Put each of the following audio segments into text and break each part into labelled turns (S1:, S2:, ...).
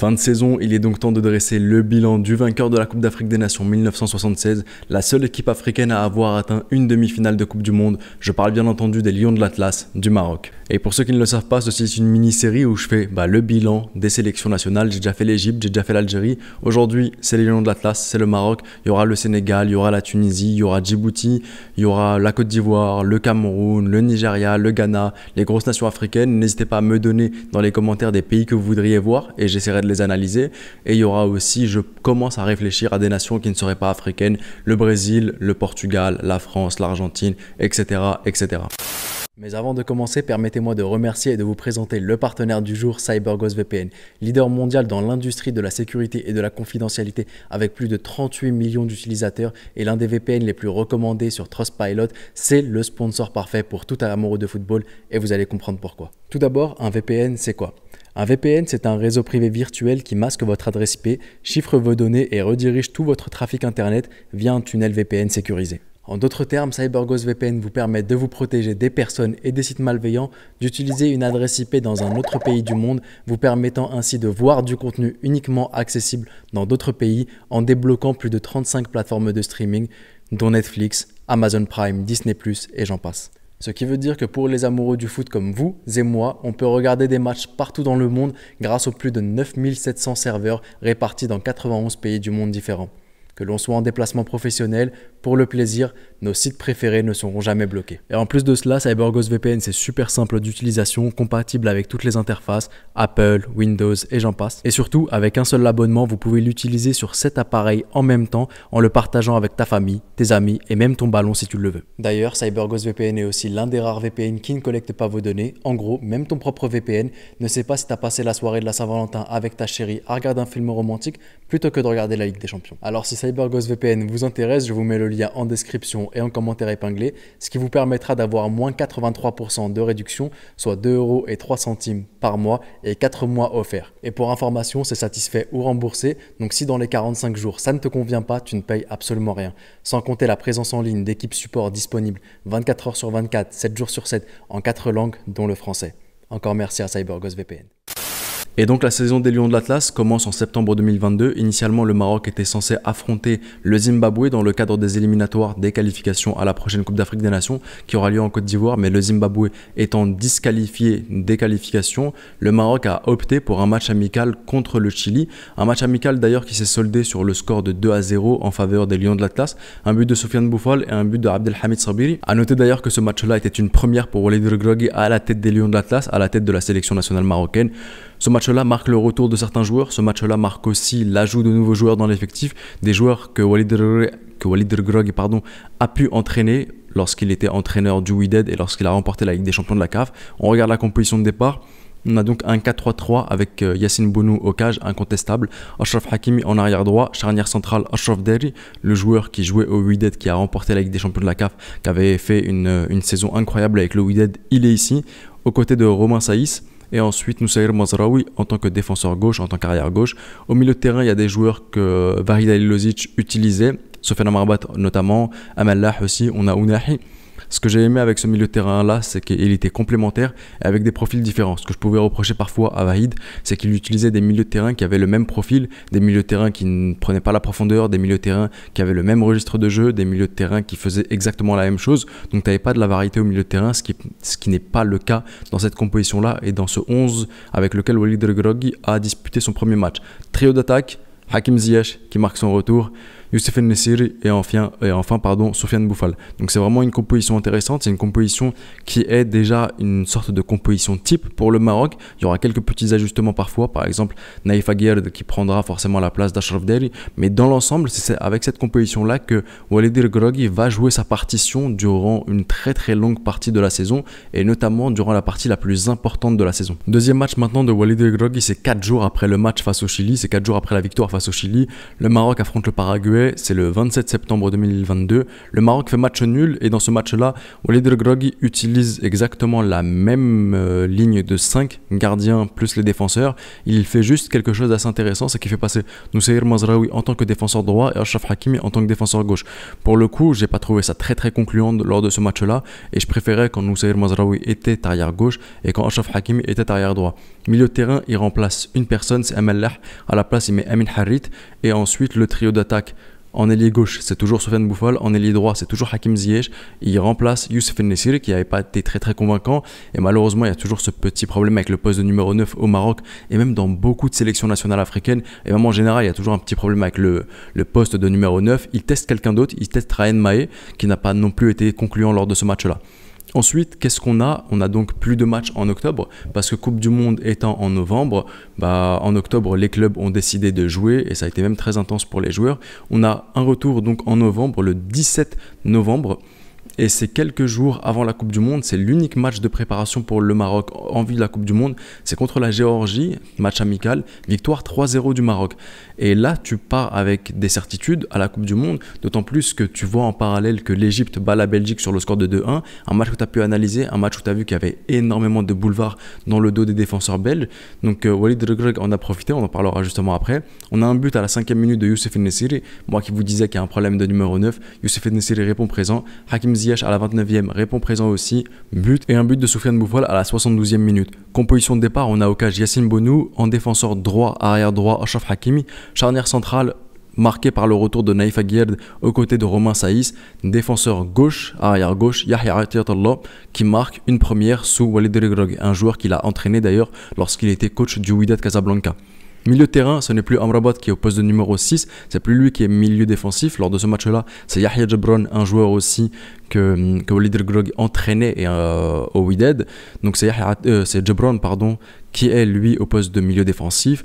S1: Fin de saison, il est donc temps de dresser le bilan du vainqueur de la Coupe d'Afrique des Nations 1976, la seule équipe africaine à avoir atteint une demi-finale de Coupe du Monde. Je parle bien entendu des Lions de l'Atlas du Maroc. Et pour ceux qui ne le savent pas, ceci est une mini-série où je fais bah, le bilan des sélections nationales. J'ai déjà fait l'Égypte, j'ai déjà fait l'Algérie. Aujourd'hui, c'est les Lions de l'Atlas, c'est le Maroc. Il y aura le Sénégal, il y aura la Tunisie, il y aura Djibouti, il y aura la Côte d'Ivoire, le Cameroun, le Nigeria, le Ghana, les grosses nations africaines. N'hésitez pas à me donner dans les commentaires des pays que vous voudriez voir et j'essaierai de les analyser. Et il y aura aussi, je commence à réfléchir à des nations qui ne seraient pas africaines, le Brésil, le Portugal, la France, l'Argentine, etc., etc. Mais avant de commencer, permettez-moi de remercier et de vous présenter le partenaire du jour, CyberGhost VPN, leader mondial dans l'industrie de la sécurité et de la confidentialité avec plus de 38 millions d'utilisateurs et l'un des VPN les plus recommandés sur Trustpilot. C'est le sponsor parfait pour tout amoureux de football et vous allez comprendre pourquoi. Tout d'abord, un VPN, c'est quoi? Un VPN, c'est un réseau privé virtuel qui masque votre adresse IP, chiffre vos données et redirige tout votre trafic Internet via un tunnel VPN sécurisé. En d'autres termes, CyberGhost VPN vous permet de vous protéger des personnes et des sites malveillants, d'utiliser une adresse IP dans un autre pays du monde, vous permettant ainsi de voir du contenu uniquement accessible dans d'autres pays en débloquant plus de 35 plateformes de streaming, dont Netflix, Amazon Prime, Disney ⁇ et j'en passe. Ce qui veut dire que pour les amoureux du foot comme vous et moi, on peut regarder des matchs partout dans le monde grâce aux plus de 9700 serveurs répartis dans 91 pays du monde différents. Que l'on soit en déplacement professionnel, pour le plaisir, nos sites préférés ne seront jamais bloqués. Et en plus de cela, CyberGhost VPN, c'est super simple d'utilisation, compatible avec toutes les interfaces, Apple, Windows et j'en passe. Et surtout, avec un seul abonnement, vous pouvez l'utiliser sur 7 appareils en même temps en le partageant avec ta famille, tes amis et même ton ballon si tu le veux. D'ailleurs, CyberGhost VPN est aussi l'un des rares VPN qui ne collecte pas vos données. En gros, même ton propre VPN ne sait pas si tu as passé la soirée de la Saint-Valentin avec ta chérie à regarder un film romantique plutôt que de regarder la Ligue des Champions. Alors si CyberGhost VPN vous intéresse, je vous mets le lien en description et en commentaire épinglé, ce qui vous permettra d'avoir moins 83% de réduction, soit 2 euros et 3 centimes par mois et 4 mois offerts. Et pour information, c'est satisfait ou remboursé, donc si dans les 45 jours ça ne te convient pas, tu ne payes absolument rien. Sans compter la présence en ligne d'équipes support disponibles 24 heures sur 24, 7 jours sur 7, en 4 langues, dont le français. Encore merci à CyberGhost VPN. Et donc la saison des Lions de l'Atlas commence en septembre 2022. Initialement, le Maroc était censé affronter le Zimbabwe dans le cadre des éliminatoires des qualifications à la prochaine Coupe d'Afrique des Nations qui aura lieu en Côte d'Ivoire. Mais le Zimbabwe étant disqualifié des qualifications, le Maroc a opté pour un match amical contre le Chili. Un match amical d'ailleurs qui s'est soldé sur le score de 2 à 0 en faveur des Lions de l'Atlas. Un but de Sofiane Bouffal et un but de Abdelhamid Sabiri. A noter d'ailleurs que ce match-là était une première pour Walid Regragui à la tête des Lions de l'Atlas, à la tête de la sélection nationale marocaine. Ce match-là marque le retour de certains joueurs. Ce match-là marque aussi l'ajout de nouveaux joueurs dans l'effectif, des joueurs que Walid, que pardon, a pu entraîner lorsqu'il était entraîneur du Wydad et lorsqu'il a remporté la Ligue des Champions de la CAF. On regarde la composition de départ. On a donc un 4-3-3 avec euh, Yassine Bounou au cage, incontestable. Ashraf Hakimi en arrière droit, charnière centrale Ashraf Derry, le joueur qui jouait au Wydad, qui a remporté la Ligue des Champions de la CAF, qui avait fait une, une saison incroyable avec le Wydad. Il est ici, aux côtés de Romain Saïs. Et ensuite, Noussair Mazraoui en tant que défenseur gauche, en tant qu'arrière gauche. Au milieu de terrain, il y a des joueurs que Vahid Alilozic utilisait, Sofiane Amrabat notamment, Amallah aussi, on a Ounahi. Ce que j'ai aimé avec ce milieu de terrain-là, c'est qu'il était complémentaire et avec des profils différents. Ce que je pouvais reprocher parfois à Vahid, c'est qu'il utilisait des milieux de terrain qui avaient le même profil, des milieux de terrain qui ne prenaient pas la profondeur, des milieux de terrain qui avaient le même registre de jeu, des milieux de terrain qui faisaient exactement la même chose. Donc tu n'avais pas de la variété au milieu de terrain, ce qui, n'est pas le cas dans cette composition-là et dans ce 11 avec lequel Walid Regrogui a disputé son premier match. Trio d'attaque, Hakim Ziyech qui marque son retour, Youssef Nessiri et enfin, et enfin pardon, Sofiane Bouffal. Donc c'est vraiment une composition intéressante, c'est une composition qui est déjà une sorte de composition type pour le Maroc. Il y aura quelques petits ajustements parfois, par exemple Naïf Aguerd qui prendra forcément la place d'Ashraf Deri, mais dans l'ensemble, c'est avec cette composition-là que Walidir Grogui va jouer sa partition durant une très très longue partie de la saison et notamment durant la partie la plus importante de la saison. Deuxième match maintenant de Walidir Grogui, c'est 4 jours après le match face au Chili, c'est 4 jours après la victoire face au Chili. Le Maroc affronte le Paraguay c'est le 27 septembre 2022. Le Maroc fait match nul et dans ce match-là, Walid El utilise exactement la même euh, ligne de 5 gardiens plus les défenseurs. Il fait juste quelque chose d'assez intéressant, c'est qu'il fait passer Noussair Mazraoui en tant que défenseur droit et Ashraf Hakimi en tant que défenseur gauche. Pour le coup, j'ai pas trouvé ça très très concluant lors de ce match-là et je préférais quand Noussair Mazraoui était arrière gauche et quand Ashraf Hakimi était arrière droit. Milieu de terrain, il remplace une personne, c'est Amallah. À la place, il met Amin Harit. Et ensuite, le trio d'attaque en ailier gauche, c'est toujours Sofiane Bouffal. En ailier droit, c'est toujours Hakim Ziyech. Il remplace Youssef Nessiri qui n'avait pas été très très convaincant. Et malheureusement, il y a toujours ce petit problème avec le poste de numéro 9 au Maroc et même dans beaucoup de sélections nationales africaines. Et même en général, il y a toujours un petit problème avec le, poste de numéro 9. Il teste quelqu'un d'autre. Il teste Raen Maé qui n'a pas non plus été concluant lors de ce match-là. Ensuite, qu'est-ce qu'on a? On a donc plus de matchs en octobre parce que Coupe du Monde étant en novembre, bah, en octobre, les clubs ont décidé de jouer et ça a été même très intense pour les joueurs. On a un retour donc en novembre, le 17 novembre. Et c'est quelques jours avant la Coupe du Monde, c'est l'unique match de préparation pour le Maroc en vue de la Coupe du Monde. C'est contre la Géorgie, match amical, victoire 3-0 du Maroc. Et là, tu pars avec des certitudes à la Coupe du Monde, d'autant plus que tu vois en parallèle que l'Égypte bat la Belgique sur le score de 2-1. Un match que tu as pu analyser, un match où tu as vu qu'il y avait énormément de boulevards dans le dos des défenseurs belges. Donc euh, Walid Regreg en a profité, on en parlera justement après. On a un but à la cinquième minute de Youssef Nessiri. Moi qui vous disais qu'il y a un problème de numéro 9, Youssef Nessiri répond présent. Hakim Ziyech à la 29e répond présent aussi. But et un but de Soufiane Boufal à la 72e minute. Composition de départ, on a au cage Yassine Bonou en défenseur droit, arrière droit, Ashraf Hakimi. Charnière centrale, marqué par le retour de Naïf Aguerd aux côtés de Romain Saïs, défenseur gauche, arrière gauche, Yahya Atiyatallah, qui marque une première sous Walid Regrog, un joueur qu'il a entraîné d'ailleurs lorsqu'il était coach du Wydad Casablanca. Milieu de terrain, ce n'est plus Amrabat qui est au poste de numéro 6, c'est plus lui qui est milieu défensif. Lors de ce match-là, c'est Yahya Jabron, un joueur aussi que, que Walid Grog entraînait euh, au Wydad. Donc c'est euh, Jabron pardon, qui est lui au poste de milieu défensif.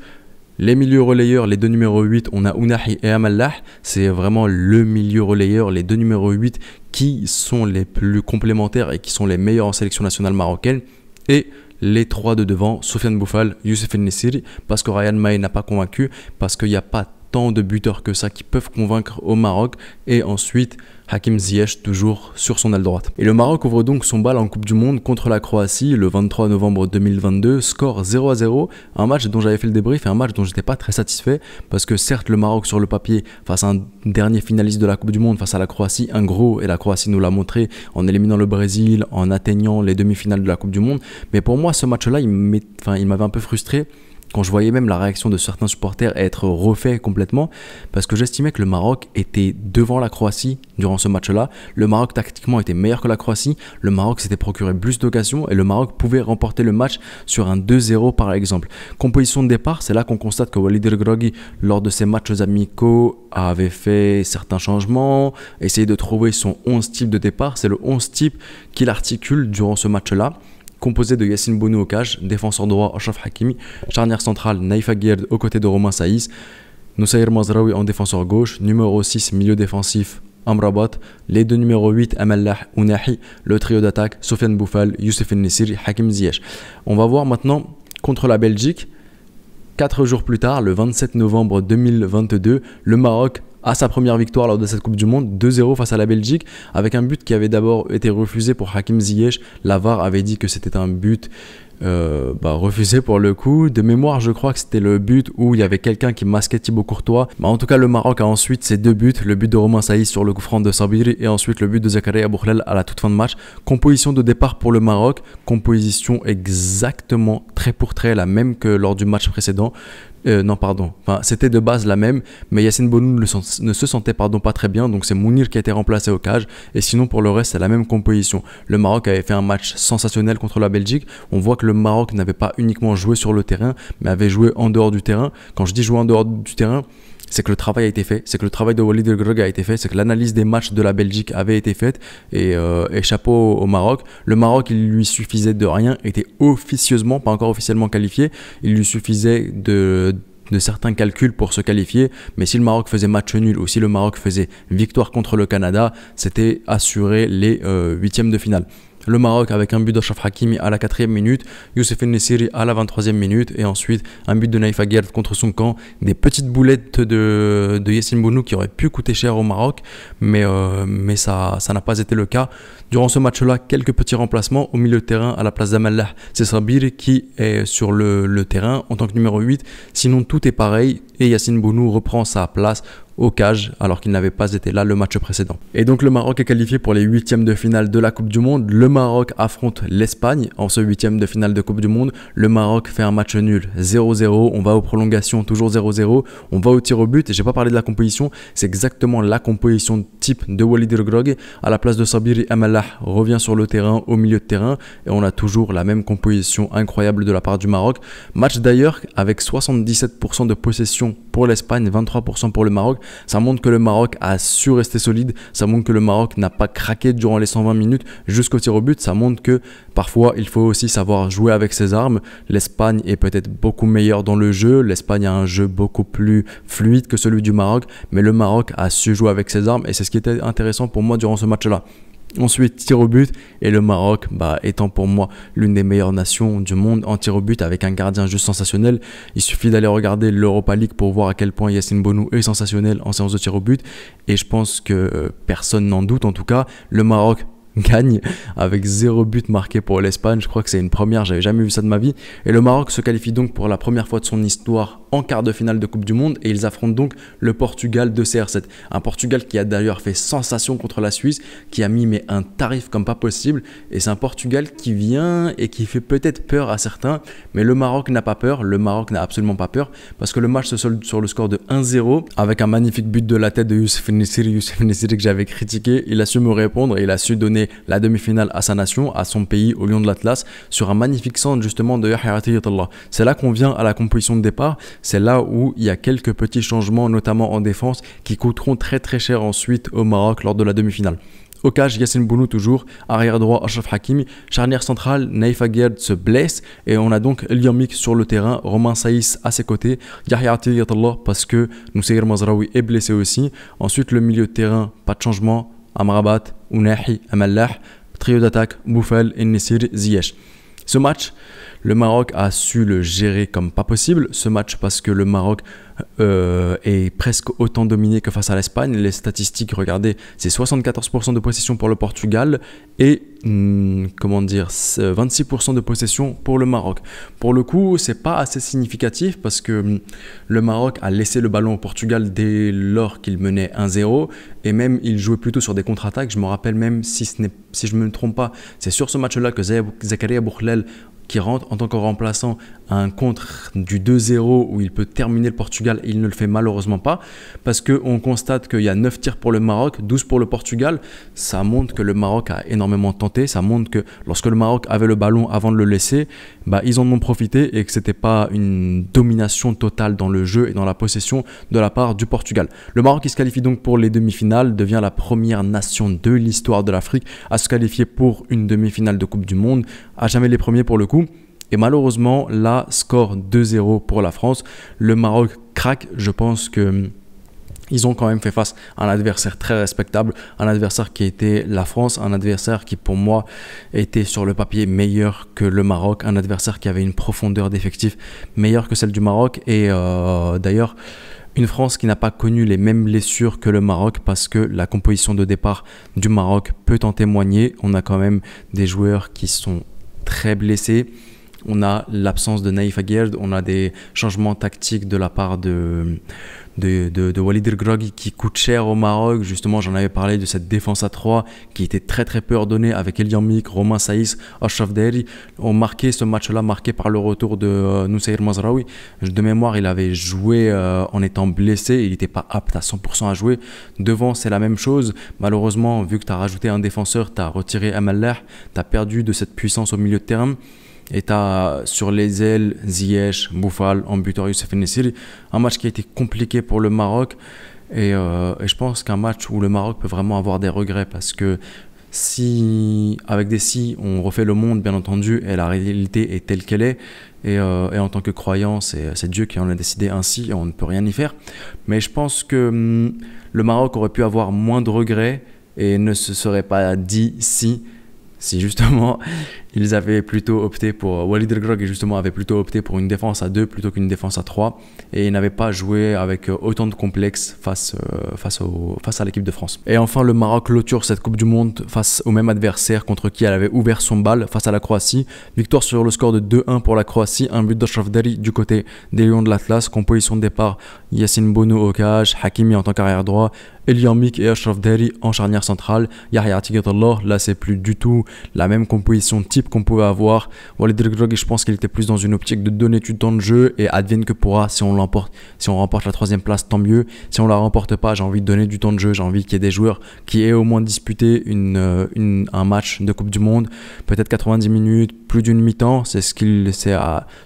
S1: Les milieux relayeurs, les deux numéros 8, on a Unahi et Amallah. C'est vraiment le milieu relayeur, les deux numéros 8 qui sont les plus complémentaires et qui sont les meilleurs en sélection nationale marocaine. Et les trois de devant, Sofiane Bouffal, Youssef Nessiri, parce que Ryan May n'a pas convaincu, parce qu'il n'y a pas tant de buteurs que ça qui peuvent convaincre au Maroc. Et ensuite, Hakim Ziyech toujours sur son aile droite. Et le Maroc ouvre donc son bal en Coupe du Monde contre la Croatie le 23 novembre 2022, score 0 à 0, un match dont j'avais fait le débrief et un match dont j'étais pas très satisfait. Parce que certes le Maroc sur le papier face à un dernier finaliste de la Coupe du Monde face à la Croatie, un gros et la Croatie nous l'a montré en éliminant le Brésil, en atteignant les demi-finales de la Coupe du Monde, mais pour moi ce match-là il m'avait un peu frustré quand je voyais même la réaction de certains supporters être refait complètement, parce que j'estimais que le Maroc était devant la Croatie durant ce match-là. Le Maroc tactiquement était meilleur que la Croatie, le Maroc s'était procuré plus d'occasions et le Maroc pouvait remporter le match sur un 2-0 par exemple. Composition de départ, c'est là qu'on constate que Walid El lors de ses matchs amicaux, avait fait certains changements, essayé de trouver son 11 type de départ. C'est le 11 type qu'il articule durant ce match-là composé de Yassine Bounou au cage, défenseur droit Ashraf Hakimi, charnière centrale Naïfa Guerd aux côtés de Romain Saïs, Noussaïr Mazraoui en défenseur gauche, numéro 6 milieu défensif Amrabat, les deux numéros 8 Amallah Ounahi, le trio d'attaque Sofiane Bouffal, Youssef Nessiri, Hakim Ziyech. On va voir maintenant contre la Belgique. Quatre jours plus tard, le 27 novembre 2022, le Maroc à sa première victoire lors de cette Coupe du Monde, 2-0 face à la Belgique, avec un but qui avait d'abord été refusé pour Hakim Ziyech. Lavar avait dit que c'était un but euh, bah, refusé pour le coup. De mémoire, je crois que c'était le but où il y avait quelqu'un qui masquait Thibaut Courtois. Bah, en tout cas, le Maroc a ensuite ses deux buts. Le but de Romain Saïs sur le coup franc de Sabiri et ensuite le but de Zakaria Boukhlel à la toute fin de match. Composition de départ pour le Maroc. Composition exactement très pour très la même que lors du match précédent. Euh, non, pardon. C'était de base la même, mais Yacine Bonou ne, se sentait pas très bien, donc c'est Mounir qui a été remplacé au cage. Et sinon, pour le reste, c'est la même composition. Le Maroc avait fait un match sensationnel contre la Belgique. On voit que le Maroc n'avait pas uniquement joué sur le terrain, mais avait joué en dehors du terrain. Quand je dis jouer en dehors du terrain, c'est que le travail a été fait, c'est que le travail de Walid El Greg a été fait, c'est que l'analyse des matchs de la Belgique avait été faite et, euh, chapeau au Maroc. Le Maroc, il lui suffisait de rien, était officieusement, pas encore officiellement qualifié, il lui suffisait de, certains calculs pour se qualifier, mais si le Maroc faisait match nul ou si le Maroc faisait victoire contre le Canada, c'était assurer les euh, huitièmes de finale. Le Maroc avec un but d'Ashraf Hakimi à la 4 minute, Youssef Nessiri à la 23e minute et ensuite un but de Naïfa Gerd contre son camp. Des petites boulettes de, de Yassine Bounou qui auraient pu coûter cher au Maroc, mais, euh, ça n'a pas été le cas. Durant ce match-là, quelques petits remplacements au milieu de terrain à la place d'Amallah. C'est Sabir qui est sur le, le terrain en tant que numéro 8. Sinon, tout est pareil et Yassine Bounou reprend sa place au cage alors qu'il n'avait pas été là le match précédent. Et donc le Maroc est qualifié pour les huitièmes de finale de la Coupe du Monde. Le Maroc affronte l'Espagne en ce huitième de finale de Coupe du Monde. Le Maroc fait un match nul 0-0. On va aux prolongations toujours 0-0. On va au tir au but. Et j'ai pas parlé de la composition. C'est exactement la composition type de Walid Grog. À la place de Sabiri Amallah revient sur le terrain au milieu de terrain et on a toujours la même composition incroyable de la part du Maroc. Match d'ailleurs avec 77% de possession pour l'Espagne, 23% pour le Maroc. Ça montre que le Maroc a su rester solide. Ça montre que le Maroc n'a pas craqué durant les 120 minutes jusqu'au tir au but. Ça montre que parfois il faut aussi savoir jouer avec ses armes. L'Espagne est peut-être beaucoup meilleure dans le jeu. L'Espagne a un jeu beaucoup plus fluide que celui du Maroc. Mais le Maroc a su jouer avec ses armes et c'est ce qui était intéressant pour moi durant ce match-là. Ensuite, tir au but. Et le Maroc, bah, étant pour moi l'une des meilleures nations du monde en tir au but avec un gardien juste sensationnel. Il suffit d'aller regarder l'Europa League pour voir à quel point Yassine Bonou est sensationnel en séance de tir au but. Et je pense que euh, personne n'en doute en tout cas. Le Maroc gagne avec zéro but marqué pour l'Espagne. Je crois que c'est une première, j'avais jamais vu ça de ma vie. Et le Maroc se qualifie donc pour la première fois de son histoire en quart de finale de Coupe du Monde et ils affrontent donc le Portugal de CR7. Un Portugal qui a d'ailleurs fait sensation contre la Suisse, qui a mis mais un tarif comme pas possible et c'est un Portugal qui vient et qui fait peut-être peur à certains, mais le Maroc n'a pas peur, le Maroc n'a absolument pas peur parce que le match se solde sur le score de 1-0 avec un magnifique but de la tête de Youssef Nessiri, Youssef Nessiri que j'avais critiqué, il a su me répondre et il a su donner la demi-finale à sa nation, à son pays, au Lion de l'Atlas, sur un magnifique centre justement de Yahya C'est là qu'on vient à la composition de départ, c'est là où il y a quelques petits changements, notamment en défense, qui coûteront très très cher ensuite au Maroc lors de la demi-finale. Au cage, Yassine Bounou toujours, arrière droit Ashraf Hakimi, charnière centrale, Naïf Aguerd se blesse et on a donc Eliamik sur le terrain, Romain Saïs à ses côtés, Yahya Atiyatullah parce que Noussair Mazraoui est blessé aussi. Ensuite le milieu de terrain, pas de changement, Amrabat, Ounahi, Amallah, trio d'attaque, Boufal, Nessir, Ziyech. Ce match, le Maroc a su le gérer comme pas possible. Ce match parce que le Maroc euh, est presque autant dominé que face à l'Espagne. Les statistiques, regardez, c'est 74% de possession pour le Portugal et hmm, comment dire 26% de possession pour le Maroc. Pour le coup, c'est pas assez significatif parce que hmm, le Maroc a laissé le ballon au Portugal dès lors qu'il menait 1-0 et même il jouait plutôt sur des contre-attaques. Je me rappelle même si je me trompe pas, c'est sur ce match-là que Zakaria Boukhlel qui rentre en tant que remplaçant à un contre du 2-0 où il peut terminer le Portugal il ne le fait malheureusement pas parce qu'on constate qu'il y a 9 tirs pour le Maroc, 12 pour le Portugal. Ça montre que le Maroc a énormément tenté, ça montre que lorsque le Maroc avait le ballon avant de le laisser, bah, ils en ont profité et que ce n'était pas une domination totale dans le jeu et dans la possession de la part du Portugal. Le Maroc qui se qualifie donc pour les demi-finales devient la première nation de l'histoire de l'Afrique à se qualifier pour une demi-finale de Coupe du Monde, à jamais les premiers pour le coup. Et malheureusement, là, score 2-0 pour la France. Le Maroc craque. Je pense que hum, ils ont quand même fait face à un adversaire très respectable, un adversaire qui était la France, un adversaire qui pour moi était sur le papier meilleur que le Maroc, un adversaire qui avait une profondeur d'effectif meilleure que celle du Maroc. Et euh, d'ailleurs une France qui n'a pas connu les mêmes blessures que le Maroc parce que la composition de départ du Maroc peut en témoigner. On a quand même des joueurs qui sont très blessés. On a l'absence de Naïf Aguerd, on a des changements tactiques de la part de, de, Walid El qui coûte cher au Maroc. Justement, j'en avais parlé de cette défense à 3 qui était très très peu ordonnée avec Elian Mik, Romain Saïs, Ashraf Deri. On marqué ce match-là, marqué par le retour de euh, Noussair Mazraoui. De mémoire, il avait joué euh, en étant blessé, il n'était pas apte à 100% à jouer. Devant, c'est la même chose. Malheureusement, vu que tu as rajouté un défenseur, tu as retiré Amallah, tu as perdu de cette puissance au milieu de terrain. Et tu as sur les ailes Ziyech, Boufal, en buteur Youssef Nessiri. Un match qui a été compliqué pour le Maroc. Euh, et, je pense qu'un match où le Maroc peut vraiment avoir des regrets parce que si, avec des si, on refait le monde, bien entendu, et la réalité est telle qu'elle est, et, euh, en tant que croyant, c'est Dieu qui en a décidé ainsi, on ne peut rien y faire. Mais je pense que hum, le Maroc aurait pu avoir moins de regrets et ne se serait pas dit si si justement ils avaient plutôt opté pour Walid El justement avait plutôt opté pour une défense à 2 plutôt qu'une défense à 3 et ils n'avaient pas joué avec autant de complexes face, euh, face, au, face à l'équipe de France. Et enfin le Maroc clôture cette Coupe du Monde face au même adversaire contre qui elle avait ouvert son bal face à la Croatie. Victoire sur le score de 2-1 pour la Croatie, un but d'Ashraf Dari du côté des Lions de l'Atlas, composition de départ Yassine Bono au cage, Hakimi en tant qu'arrière droit, Eliamik et Ashraf Dari en charnière centrale, Yahya Atigatallah, là c'est plus du tout la même composition type qu'on pouvait avoir. Walid Regrog, je pense qu'il était plus dans une optique de donner du temps de jeu et advienne que pourra si on l'emporte. Si on remporte la troisième place, tant mieux. Si on la remporte pas, j'ai envie de donner du temps de jeu, j'ai envie qu'il y ait des joueurs qui aient au moins disputé euh, un match de Coupe du Monde, peut-être 90 minutes, plus d'une mi-temps, c'est ce, c'est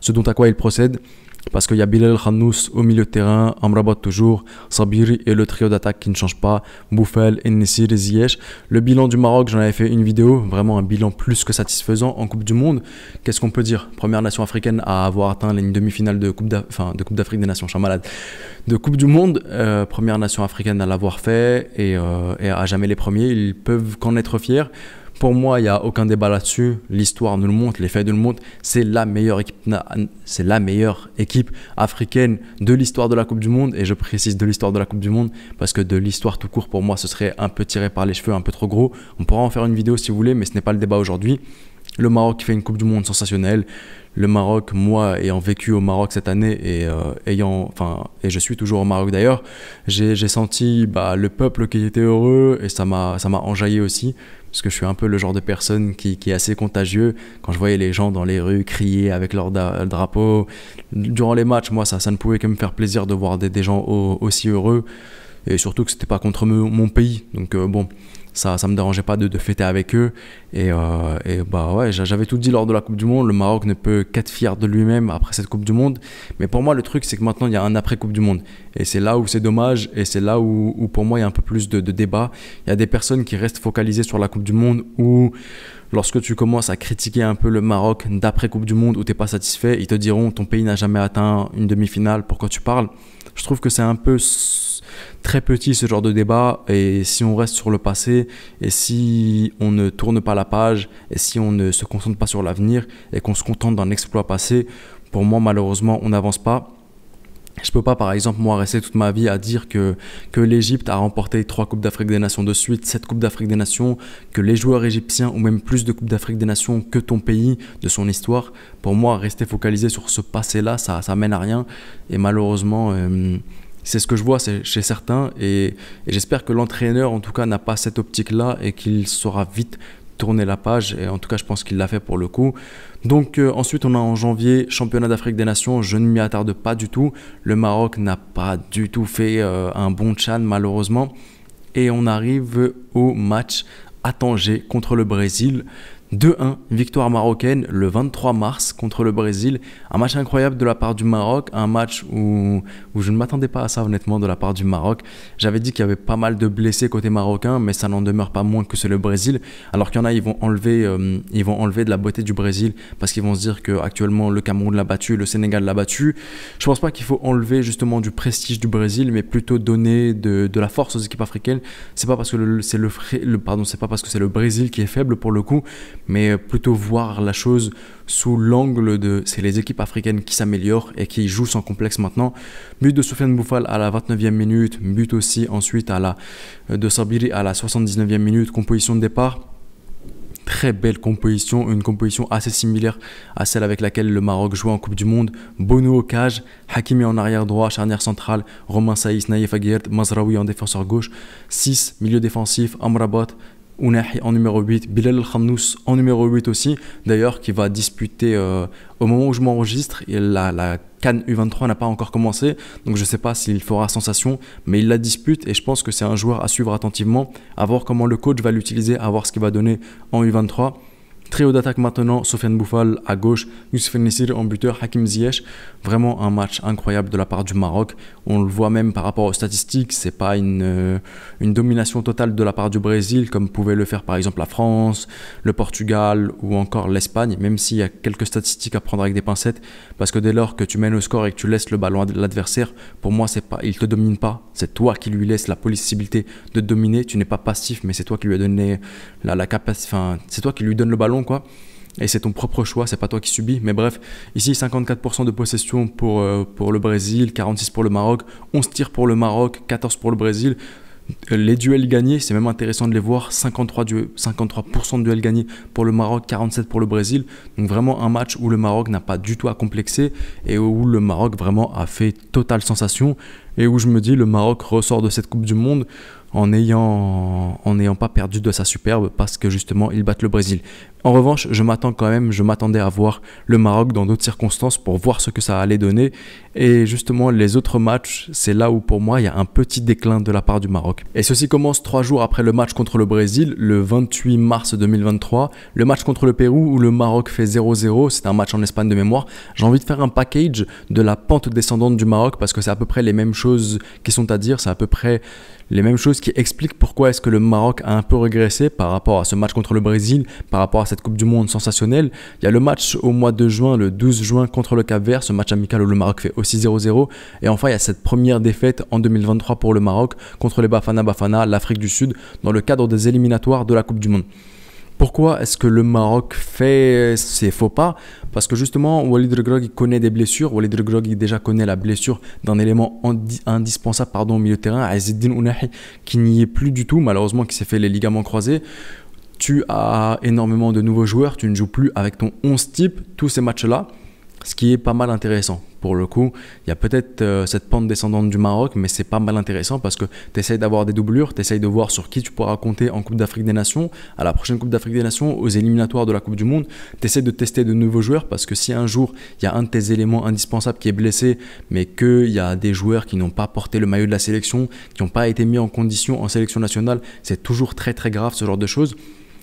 S1: ce dont à quoi il procède. Parce qu'il y a Bilal Khanous au milieu de terrain, Amrabat toujours, Sabiri et le trio d'attaque qui ne change pas, Bouffel, Ennessir et Ziyech. Le bilan du Maroc, j'en avais fait une vidéo, vraiment un bilan plus que satisfaisant en Coupe du Monde. Qu'est-ce qu'on peut dire? Première nation africaine à avoir atteint les demi-finale de Coupe d'Afrique des Nations, je suis malade. De Coupe du Monde, euh, première nation africaine à l'avoir fait et, euh, et à jamais les premiers, ils peuvent qu'en être fiers. Pour moi, il n'y a aucun débat là-dessus. L'histoire nous le montre, les faits nous le montrent. C'est la meilleure équipe, c'est la meilleure équipe africaine de l'histoire de la Coupe du Monde. Et je précise de l'histoire de la Coupe du Monde parce que de l'histoire tout court, pour moi, ce serait un peu tiré par les cheveux, un peu trop gros. On pourra en faire une vidéo si vous voulez, mais ce n'est pas le débat aujourd'hui. Le Maroc fait une Coupe du Monde sensationnelle. Le Maroc, moi, ayant vécu au Maroc cette année et euh, ayant, enfin, et je suis toujours au Maroc d'ailleurs, j'ai senti bah, le peuple qui était heureux et ça m'a, enjaillé aussi parce que je suis un peu le genre de personne qui, est assez contagieux. Quand je voyais les gens dans les rues crier avec leur drapeau durant les matchs, moi, ça, ne pouvait que me faire plaisir de voir des, des gens aussi heureux et surtout que c'était pas contre mon pays. Donc euh, bon, ça ça me dérangeait pas de, de fêter avec eux. Et, euh, et bah ouais j'avais tout dit lors de la Coupe du Monde le Maroc ne peut qu'être fier de lui-même après cette Coupe du Monde. Mais pour moi le truc c'est que maintenant il y a un après Coupe du Monde. Et c'est là où c'est dommage et c'est là où, où, pour moi il y a un peu plus de, de débat. Il y a des personnes qui restent focalisées sur la Coupe du Monde où lorsque tu commences à critiquer un peu le Maroc d'après Coupe du Monde où t'es pas satisfait ils te diront ton pays n'a jamais atteint une demi-finale pourquoi tu parles? Je trouve que c'est un peu très petit ce genre de débat et si on reste sur le passé et si on ne tourne pas la page et si on ne se concentre pas sur l'avenir et qu'on se contente d'un exploit passé, pour moi malheureusement on n'avance pas. Je peux pas, par exemple, moi, rester toute ma vie à dire que, que l'Égypte a remporté trois Coupes d'Afrique des Nations de suite, sept Coupes d'Afrique des Nations, que les joueurs égyptiens ont même plus de Coupes d'Afrique des Nations que ton pays, de son histoire. Pour moi, rester focalisé sur ce passé-là, ça, ça mène à rien. Et malheureusement, euh, c'est ce que je vois chez certains et, j'espère que l'entraîneur en tout cas n'a pas cette optique-là et qu'il saura vite tourner la page et en tout cas je pense qu'il l'a fait pour le coup. Donc euh, ensuite on a en janvier championnat d'Afrique des Nations, je ne m'y attarde pas du tout. Le Maroc n'a pas du tout fait euh, un bon chan malheureusement et on arrive au match à Tanger contre le Brésil. 2-1, victoire marocaine le 23 mars contre le Brésil. Un match incroyable de la part du Maroc, un match où, où je ne m'attendais pas à ça honnêtement de la part du Maroc. J'avais dit qu'il y avait pas mal de blessés côté marocain, mais ça n'en demeure pas moins que c'est le Brésil. Alors qu'il y en a, ils vont enlever, euh, ils vont enlever de la beauté du Brésil parce qu'ils vont se dire qu'actuellement le Cameroun l'a battu, le Sénégal l'a battu. Je pense pas qu'il faut enlever justement du prestige du Brésil, mais plutôt donner de, de la force aux équipes africaines. C'est pas parce que c'est le, pas parce que c'est le Brésil qui est faible pour le coup, mais plutôt voir la chose sous l'angle de c'est les équipes africaines qui s'améliorent et qui jouent sans complexe maintenant. But de Soufiane Bouffal à la 29e minute, but aussi ensuite à la, de Sabiri à la 79e minute, composition de départ très belle composition, une composition assez similaire à celle avec laquelle le Maroc jouait en Coupe du Monde. Bono au cage, Hakimi en arrière droit, charnière centrale, Romain Saïs, Naïf Aguirre, Mazraoui en défenseur gauche, 6 milieu défensif, Amrabat, Ounahi en numéro 8, Bilal Khamnous en numéro 8 aussi, d'ailleurs qui va disputer euh, au moment où je m'enregistre, la, la Cannes U23 n'a pas encore commencé, donc je ne sais pas s'il fera sensation, mais il la dispute et je pense que c'est un joueur à suivre attentivement, à voir comment le coach va l'utiliser, à voir ce qu'il va donner en U23. Trio d'attaque maintenant, Sofiane Bouffal à gauche, Youssef Nessir en buteur, Hakim Ziyech. Vraiment un match incroyable de la part du Maroc. On le voit même par rapport aux statistiques, c'est pas une, euh, une domination totale de la part du Brésil comme pouvait le faire par exemple la France, le Portugal ou encore l'Espagne, même s'il y a quelques statistiques à prendre avec des pincettes, parce que dès lors que tu mènes au score et que tu laisses le ballon à l'adversaire, pour moi c'est pas, te domine pas, c'est toi qui lui laisse la possibilité de dominer. Tu n'es pas passif, mais c'est toi qui lui as donné la, la capacité, enfin c'est toi qui lui donne le ballon quoi. Et c'est ton propre choix, c'est pas toi qui subis. Mais bref, ici 54% de possession pour, euh, pour le Brésil, 46 pour le Maroc, 11 tirs pour le Maroc, 14 pour le Brésil. Euh, les duels gagnés, c'est même intéressant de les voir. 53, 53% de duels gagnés pour le Maroc, 47 pour le Brésil. Donc vraiment un match où le Maroc n'a pas du tout à complexer et où le Maroc vraiment a fait totale sensation et où je me dis le Maroc ressort de cette Coupe du Monde en n'ayant pas perdu de sa superbe parce que justement ils battent le Brésil. En revanche, je m'attends quand même, je m'attendais à voir le Maroc dans d'autres circonstances pour voir ce que ça allait donner. Et justement, les autres matchs, c'est là où pour moi il y a un petit déclin de la part du Maroc. Et ceci commence trois jours après le match contre le Brésil, le 28 mars 2023. Le match contre le Pérou où le Maroc fait 0-0, c'est un match en Espagne de mémoire. J'ai envie de faire un package de la pente descendante du Maroc parce que c'est à peu près les mêmes choses qui sont à dire, c'est à peu près les mêmes choses qui expliquent pourquoi est-ce que le Maroc a un peu régressé par rapport à ce match contre le Brésil, par rapport à cette Coupe du Monde sensationnelle. Il y a le match au mois de juin, le 12 juin contre le Cap Vert, ce match amical où le Maroc fait aussi 0-0. Et enfin, il y a cette première défaite en 2023 pour le Maroc contre les Bafana Bafana, l'Afrique du Sud, dans le cadre des éliminatoires de la Coupe du Monde. Pourquoi est-ce que le Maroc fait ses faux pas? Parce que justement, Walid Regrog connaît des blessures. Walid Regrog déjà connaît la blessure d'un élément indispensable pardon, au milieu de terrain, Azizdin Ounahi, qui n'y est plus du tout, malheureusement, qui s'est fait les ligaments croisés. Tu as énormément de nouveaux joueurs, tu ne joues plus avec ton 11 type, tous ces matchs-là, ce qui est pas mal intéressant pour le coup. Il y a peut-être euh, cette pente descendante du Maroc, mais c'est pas mal intéressant parce que tu essayes d'avoir des doublures, tu essayes de voir sur qui tu pourras compter en Coupe d'Afrique des Nations, à la prochaine Coupe d'Afrique des Nations, aux éliminatoires de la Coupe du Monde. Tu essaies de tester de nouveaux joueurs parce que si un jour il y a un de tes éléments indispensables qui est blessé, mais qu'il y a des joueurs qui n'ont pas porté le maillot de la sélection, qui n'ont pas été mis en condition en sélection nationale, c'est toujours très très grave ce genre de choses.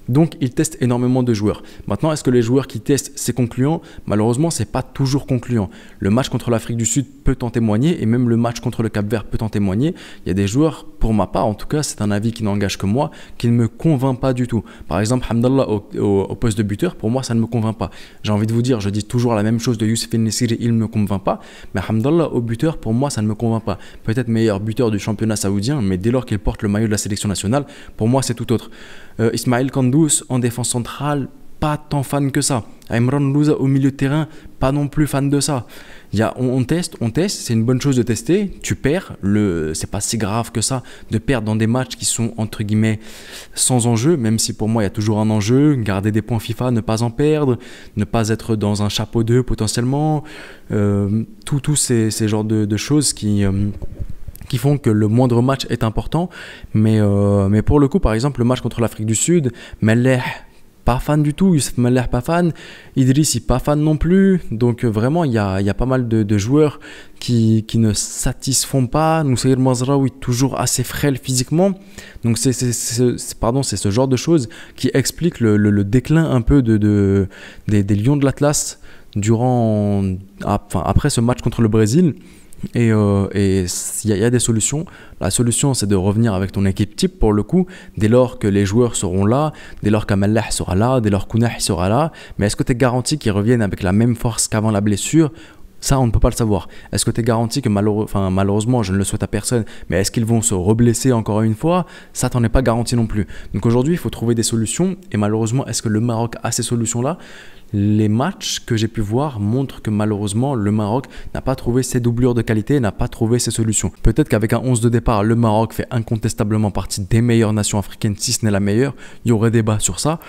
S1: Donc, ils testent énormément de joueurs. Maintenant, est-ce que les joueurs qui testent, c'est concluant? Malheureusement, c'est pas toujours concluant. Le match contre l'Afrique du Sud peut en témoigner et même le match contre le Cap Vert peut en témoigner. Il y a des joueurs, pour ma part, en tout cas, c'est un avis qui n'engage que moi, qui ne me convainc pas du tout. Par exemple, Hamdallah au, poste de buteur, pour moi, ça ne me convainc pas. J'ai envie de vous dire, je dis toujours la même chose de Youssef Nessiri, il ne me convainc pas. Mais Hamdallah au buteur, pour moi, ça ne me convainc pas. Peut-être meilleur buteur du championnat saoudien, mais dès lors qu'il porte le maillot de la sélection nationale, pour moi, c'est tout autre. Euh, Ismail Kandous en défense centrale, pas tant fan que ça. Imran Louza au milieu de terrain, pas non plus fan de ça. Y a, on, teste, on teste, c'est une bonne chose de tester. Tu perds, le, c'est pas si grave que ça de perdre dans des matchs qui sont entre guillemets sans enjeu, même si pour moi il y a toujours un enjeu. Garder des points FIFA, ne pas en perdre, ne pas être dans un chapeau 2 potentiellement. Euh, Tous ces, ces genres de, choses qui. Euh, qui font que le moindre match est important. Mais, euh, mais pour le coup, par exemple, le match contre l'Afrique du Sud, Melech, pas fan du tout, Youssef Melech, pas fan, Idriss, pas fan non plus. Donc euh, vraiment, il y a, y a, pas mal de, joueurs qui, qui, ne satisfont pas. Moussaïr Mazraoui, toujours assez frêle physiquement. Donc c'est ce genre de choses qui explique le, le, déclin un peu de, de des, Lions de l'Atlas durant, après ce match contre le Brésil. Et il euh, y, a des solutions. La solution, c'est de revenir avec ton équipe type pour le coup, dès lors que les joueurs seront là, dès lors qu'Amallah sera là, dès lors qu'Ounah sera là. Mais est-ce que tu es garanti qu'ils reviennent avec la même force qu'avant la blessure ça, on ne peut pas le savoir. Est-ce que tu es garanti que malheureusement, je ne le souhaite à personne, mais est-ce qu'ils vont se reblesser encore une fois Ça, t'en es pas garanti non plus. Donc aujourd'hui, il faut trouver des solutions. Et malheureusement, est-ce que le Maroc a ces solutions-là? Les matchs que j'ai pu voir montrent que malheureusement le Maroc n'a pas trouvé ses doublures de qualité, n'a pas trouvé ses solutions. Peut-être qu'avec un 11 de départ, le Maroc fait incontestablement partie des meilleures nations africaines, si ce n'est la meilleure. Il y aurait débat sur ça.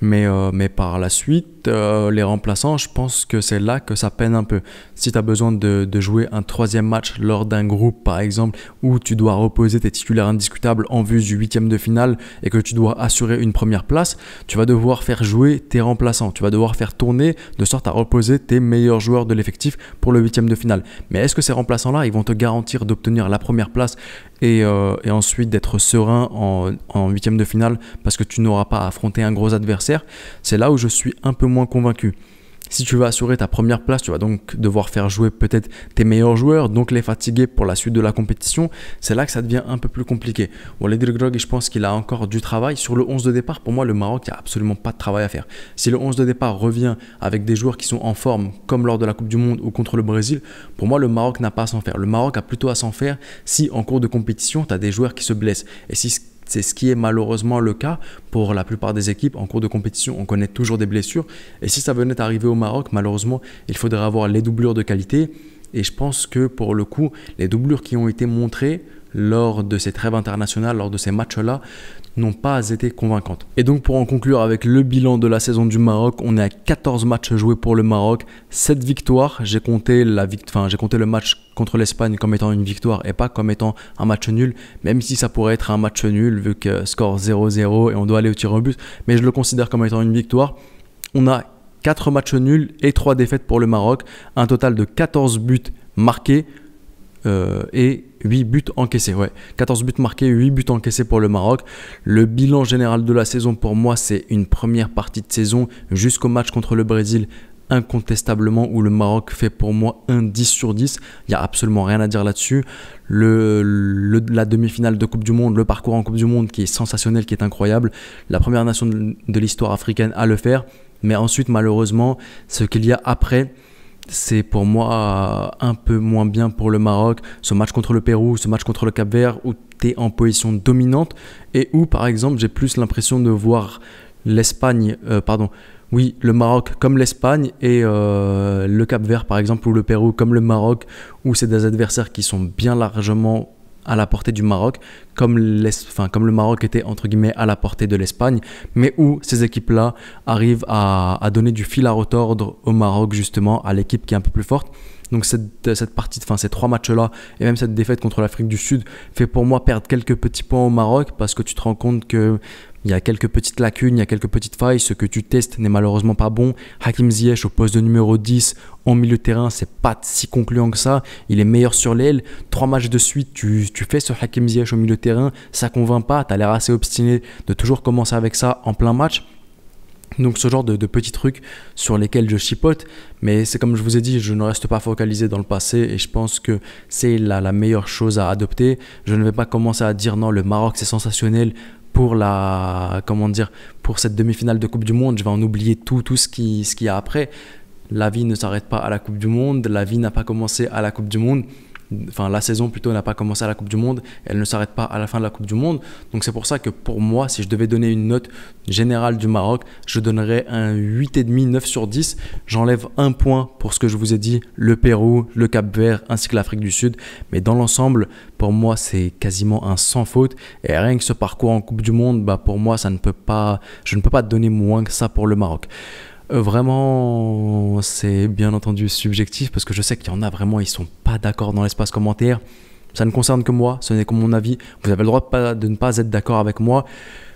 S1: Mais, euh, mais par la suite, euh, les remplaçants, je pense que c'est là que ça peine un peu. Si tu as besoin de, de, jouer un troisième match lors d'un groupe, par exemple, où tu dois reposer tes titulaires indiscutables en vue du huitième de finale et que tu dois assurer une première place, tu vas devoir faire jouer tes remplaçants. Tu vas devoir faire tourner de sorte à reposer tes meilleurs joueurs de l'effectif pour le huitième de finale. Mais est-ce que ces remplaçants-là, ils vont te garantir d'obtenir la première place et, euh, ensuite d'être serein en huitième de finale parce que tu n'auras pas à affronter un gros adversaire? C'est là où je suis un peu moins convaincu. Si tu veux assurer ta première place, tu vas donc devoir faire jouer peut-être tes meilleurs joueurs, donc les fatiguer pour la suite de la compétition. C'est là que ça devient un peu plus compliqué. Walid Grog, je pense qu'il a encore du travail. Sur le 11 de départ, pour moi, le Maroc, il n'y a absolument pas de travail à faire. Si le 11 de départ revient avec des joueurs qui sont en forme, comme lors de la Coupe du Monde ou contre le Brésil, pour moi, le Maroc n'a pas à s'en faire. Le Maroc a plutôt à s'en faire si en cours de compétition, tu as des joueurs qui se blessent. Et si c'est ce qui est malheureusement le cas pour la plupart des équipes en cours de compétition. On connaît toujours des blessures. Et si ça venait d'arriver au Maroc, malheureusement, il faudrait avoir les doublures de qualité. Et je pense que pour le coup, les doublures qui ont été montrées lors de ces trêves internationales, lors de ces matchs-là, n'ont pas été convaincantes. Et donc pour en conclure avec le bilan de la saison du Maroc, on est à 14 matchs joués pour le Maroc, 7 victoires. J'ai compté, la enfin, j'ai compté le match contre l'Espagne comme étant une victoire et pas comme étant un match nul, même si ça pourrait être un match nul vu que score 0-0 et on doit aller au tir au but, mais je le considère comme étant une victoire. On a 4 matchs nuls et 3 défaites pour le Maroc, un total de 14 buts marqués euh, et 8 buts encaissés. Ouais. 14 buts marqués, 8 buts encaissés pour le Maroc. Le bilan général de la saison pour moi, c'est une première partie de saison jusqu'au match contre le Brésil incontestablement où le Maroc fait pour moi un 10 sur 10. Il n'y a absolument rien à dire là-dessus. Le, la demi-finale de Coupe du Monde, le parcours en Coupe du Monde qui est sensationnel, qui est incroyable. La première nation de l'histoire africaine à le faire. Mais ensuite, malheureusement, ce qu'il y a après, c'est pour moi un peu moins bien pour le Maroc. Ce match contre le Pérou, ce match contre le Cap Vert, où tu es en position dominante et où, par exemple, j'ai plus l'impression de voir l'Espagne, euh, pardon, oui, le Maroc comme l'Espagne et euh, le Cap Vert, par exemple, ou le Pérou comme le Maroc, où c'est des adversaires qui sont bien largement à la portée du Maroc, comme, enfin, comme le Maroc était entre guillemets à la portée de l'Espagne, mais où ces équipes-là arrivent à, donner du fil à retordre au Maroc justement, à l'équipe qui est un peu plus forte. Donc cette, cette partie, enfin ces trois matchs-là, et même cette défaite contre l'Afrique du Sud, fait pour moi perdre quelques petits points au Maroc parce que tu te rends compte que il y a quelques petites lacunes, il y a quelques petites failles. Ce que tu testes n'est malheureusement pas bon. Hakim Ziyech au poste de numéro 10 en milieu de terrain, c'est pas si concluant que ça. Il est meilleur sur l'aile. Trois matchs de suite, tu, fais ce Hakim Ziyech au milieu de terrain, ça convainc pas. Tu as l'air assez obstiné de toujours commencer avec ça en plein match. Donc ce genre de, petits trucs sur lesquels je chipote, mais c'est comme je vous ai dit, je ne reste pas focalisé dans le passé et je pense que c'est la, la meilleure chose à adopter. Je ne vais pas commencer à dire non, le Maroc c'est sensationnel, pour la comment dire pour cette demi-finale de Coupe du Monde, je vais en oublier tout tout ce qui ce qu'il y a après. La vie ne s'arrête pas à la Coupe du Monde, la vie n'a pas commencé à la Coupe du Monde enfin la saison plutôt n'a pas commencé à la Coupe du Monde, elle ne s'arrête pas à la fin de la Coupe du Monde. Donc c'est pour ça que pour moi, si je devais donner une note générale du Maroc, je donnerais un 8,5, 9 sur 10. J'enlève un point pour ce que je vous ai dit, le Pérou, le Cap Vert ainsi que l'Afrique du Sud. Mais dans l'ensemble, pour moi, c'est quasiment un sans faute. Et rien que ce parcours en Coupe du Monde, bah pour moi, ça ne peut pas, je ne peux pas donner moins que ça pour le Maroc. Euh, vraiment, c'est bien entendu subjectif parce que je sais qu'il y en a vraiment, ils sont pas d'accord dans l'espace commentaire. Ça ne concerne que moi, ce n'est que mon avis. Vous avez le droit de, ne pas être d'accord avec moi.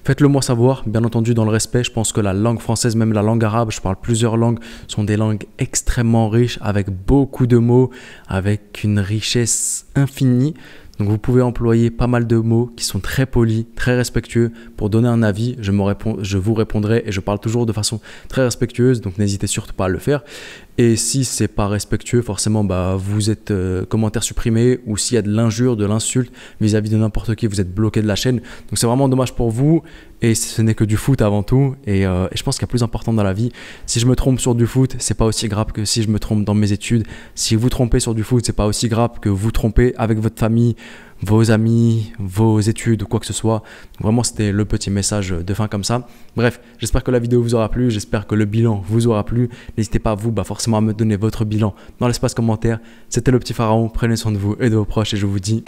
S1: Faites-le moi savoir, bien entendu dans le respect. Je pense que la langue française, même la langue arabe, je parle plusieurs langues, sont des langues extrêmement riches, avec beaucoup de mots, avec une richesse infinie. Donc vous pouvez employer pas mal de mots qui sont très polis, très respectueux pour donner un avis. Je, je vous répondrai et je parle toujours de façon très respectueuse, donc n'hésitez surtout pas à le faire. Et si c'est pas respectueux, forcément, bah, vous êtes euh, commentaire supprimé ou s'il y a de l'injure, de l'insulte vis-à-vis de n'importe qui, vous êtes bloqué de la chaîne. Donc c'est vraiment dommage pour vous et ce n'est que du foot avant tout. Et, euh, et je pense qu'il y a plus important dans la vie. Si je me trompe sur du foot, c'est pas aussi grave que si je me trompe dans mes études. Si vous trompez sur du foot, c'est pas aussi grave que vous trompez avec votre famille, vos amis, vos études ou quoi que ce soit. vraiment, c'était le petit message de fin comme ça. Bref, j'espère que la vidéo vous aura plu, j'espère que le bilan vous aura plu. N'hésitez pas, vous, bah, forcément à me donner votre bilan dans l'espace commentaire. C'était le petit pharaon, prenez soin de vous et de vos proches et je vous dis...